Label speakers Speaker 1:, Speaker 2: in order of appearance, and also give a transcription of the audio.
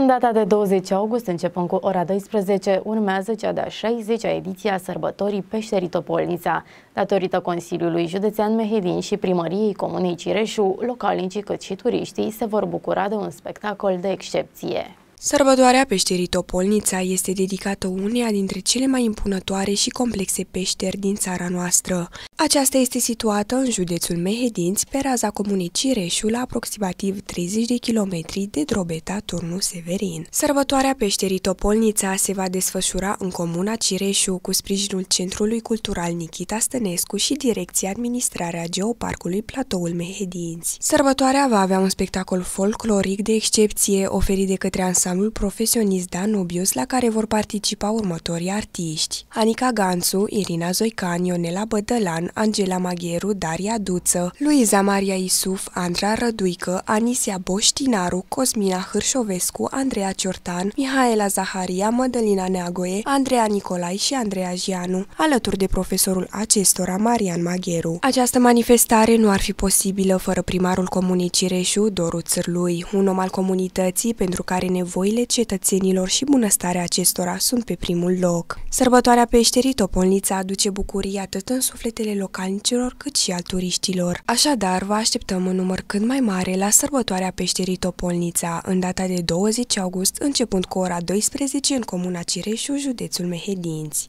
Speaker 1: În data de 20 august, începând cu ora 12, urmează cea de-a 60-a ediție a sărbătorii Peșterii Topolnița. Datorită Consiliului Județean Mehedin și Primăriei Comunei Cireșu, localnicii cât și turiștii se vor bucura de un spectacol de excepție.
Speaker 2: Sărbătoarea peșterii Topolnița este dedicată uneia dintre cele mai impunătoare și complexe peșteri din țara noastră. Aceasta este situată în județul Mehedinți, pe raza comunei Cireșu, la aproximativ 30 de kilometri de Drobeta, turnul Severin. Sărbătoarea peșterii Topolnița se va desfășura în comuna Cireșu cu sprijinul Centrului Cultural Nikita Stănescu și Direcția Administrarea Geoparcului Platoul Mehedinți. Sărbătoarea va avea un spectacol folcloric de excepție oferit de către ansamblul profesionist Danubius, la care vor participa următorii artiști. Anica Gansu, Irina Zoican, Ionela Bădălan, Angela Magheru, Daria Duță, Luiza Maria Isuf, Andra Răduică, Anisia Boștinaru, Cosmina Hârșovescu, Andreea Ciortan, Mihaela Zaharia, Mădălina Neagoe, Andreea Nicolai și Andreea Gianu, alături de profesorul acestora, Marian Magheru. Această manifestare nu ar fi posibilă fără primarul comunii Cireșu, Doru Țârlui, un om al comunității pentru care nevoile cetățenilor și bunăstarea acestora sunt pe primul loc. Sărbătoarea peșterii Topolnița aduce bucurii atât în sufletele localnicilor cât și al turiștilor. Așadar, vă așteptăm în număr cât mai mare la sărbătoarea peșterii Topolnița, în data de 20 august, începând cu ora 12 în comuna Cireșu, județul Mehedinți.